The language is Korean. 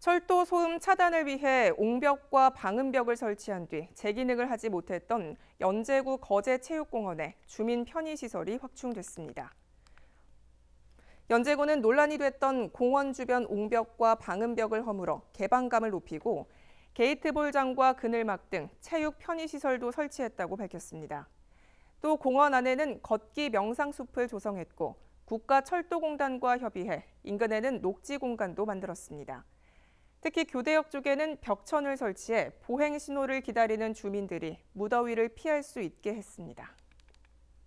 철도 소음 차단을 위해 옹벽과 방음벽을 설치한 뒤 재기능을 하지 못했던 연제구 거제체육공원에 주민 편의시설이 확충됐습니다. 연제구는 논란이 됐던 공원 주변 옹벽과 방음벽을 허물어 개방감을 높이고 게이트볼장과 그늘막 등 체육 편의시설도 설치했다고 밝혔습니다. 또 공원 안에는 걷기 명상숲을 조성했고 국가철도공단과 협의해 인근에는 녹지 공간도 만들었습니다. 특히 교대역 쪽에는 벽천을 설치해 보행 신호를 기다리는 주민들이 무더위를 피할 수 있게 했습니다.